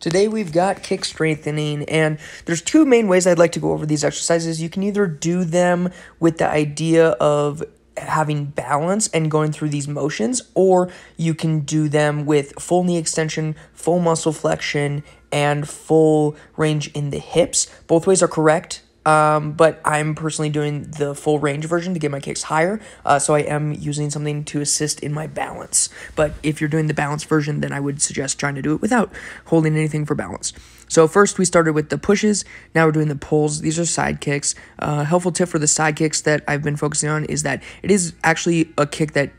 Today we've got kick strengthening, and there's two main ways I'd like to go over these exercises. You can either do them with the idea of having balance and going through these motions, or you can do them with full knee extension, full muscle flexion, and full range in the hips. Both ways are correct. Um, but I'm personally doing the full range version to get my kicks higher. Uh, so I am using something to assist in my balance. But if you're doing the balance version, then I would suggest trying to do it without holding anything for balance. So first we started with the pushes. Now we're doing the pulls. These are side kicks. Uh, helpful tip for the side kicks that I've been focusing on is that it is actually a kick that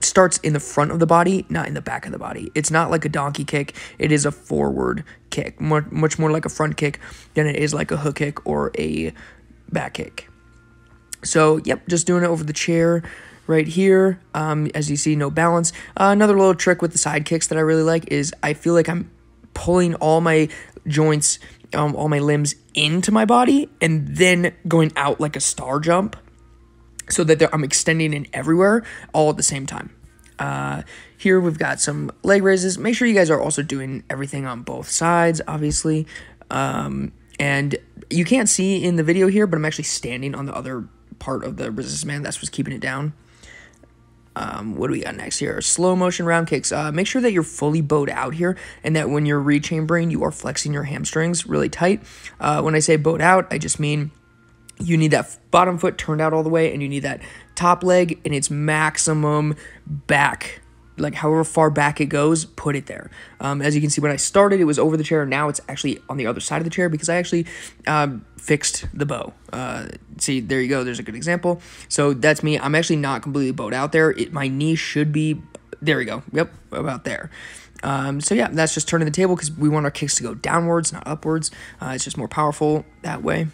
starts in the front of the body, not in the back of the body. It's not like a donkey kick, it is a forward kick, more, much more like a front kick than it is like a hook kick or a back kick. So, yep, just doing it over the chair right here. Um, as you see, no balance. Uh, another little trick with the side kicks that I really like is I feel like I'm pulling all my joints, um, all my limbs into my body and then going out like a star jump so that I'm extending in everywhere all at the same time. Uh, here we've got some leg raises. Make sure you guys are also doing everything on both sides, obviously. Um, and you can't see in the video here, but I'm actually standing on the other part of the resistance band. That's what's keeping it down. Um, what do we got next here? Slow motion round kicks. Uh, make sure that you're fully bowed out here and that when you're rechambering, you are flexing your hamstrings really tight. Uh, when I say bowed out, I just mean you need that bottom foot turned out all the way and you need that top leg in its maximum back like however far back it goes put it there. Um, as you can see when i started it was over the chair. Now it's actually on the other side of the chair because i actually um, fixed the bow. Uh, see there you go. There's a good example. So that's me. I'm actually not completely bowed out there. It, my knee should be there we go. Yep about there. Um, so yeah that's just turning the table because we want our kicks to go downwards not upwards. Uh, it's just more powerful that way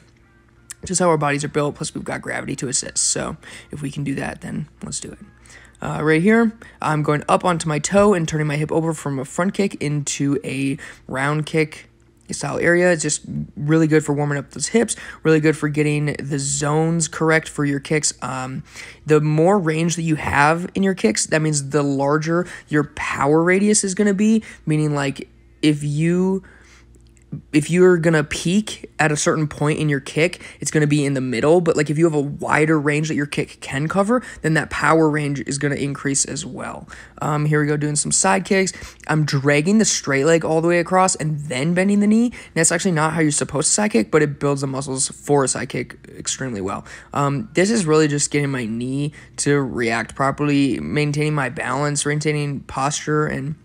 just how our bodies are built, plus we've got gravity to assist. So if we can do that, then let's do it. Uh, right here, I'm going up onto my toe and turning my hip over from a front kick into a round kick style area. It's just really good for warming up those hips, really good for getting the zones correct for your kicks. Um, the more range that you have in your kicks, that means the larger your power radius is going to be, meaning like if you if you're gonna peak at a certain point in your kick, it's gonna be in the middle. But like if you have a wider range that your kick can cover, then that power range is gonna increase as well. Um, here we go, doing some side kicks. I'm dragging the straight leg all the way across and then bending the knee. And that's actually not how you're supposed to side kick, but it builds the muscles for a side kick extremely well. Um, this is really just getting my knee to react properly, maintaining my balance, maintaining posture, and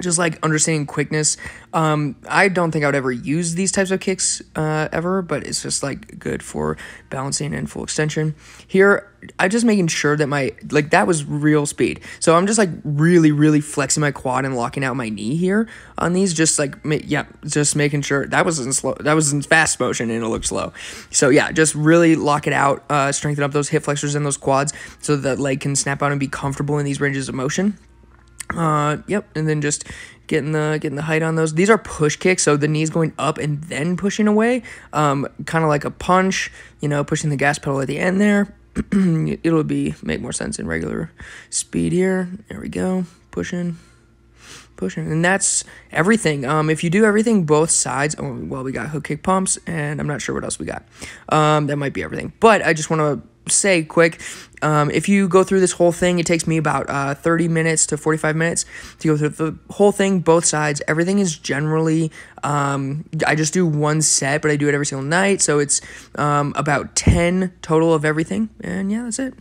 just like understanding quickness. Um, I don't think I would ever use these types of kicks uh, ever, but it's just like good for balancing and full extension. Here, I'm just making sure that my like that was real speed. So I'm just like really, really flexing my quad and locking out my knee here on these. Just like yeah, just making sure that was in slow. That was in fast motion and it looked slow. So yeah, just really lock it out, uh, strengthen up those hip flexors and those quads so that leg can snap out and be comfortable in these ranges of motion. Uh, yep, and then just getting the getting the height on those. These are push kicks, so the knees going up and then pushing away. Um, kind of like a punch, you know, pushing the gas pedal at the end there. It'll be make more sense in regular speed here. There we go, pushing, pushing, and that's everything. Um, if you do everything both sides, oh, well, we got hook kick pumps, and I'm not sure what else we got. Um, that might be everything, but I just want to say quick um, if you go through this whole thing it takes me about uh, 30 minutes to 45 minutes to go through the whole thing both sides. Everything is generally um, i just do one set but i do it every single night. So it's um, about 10 total of everything. And yeah that's it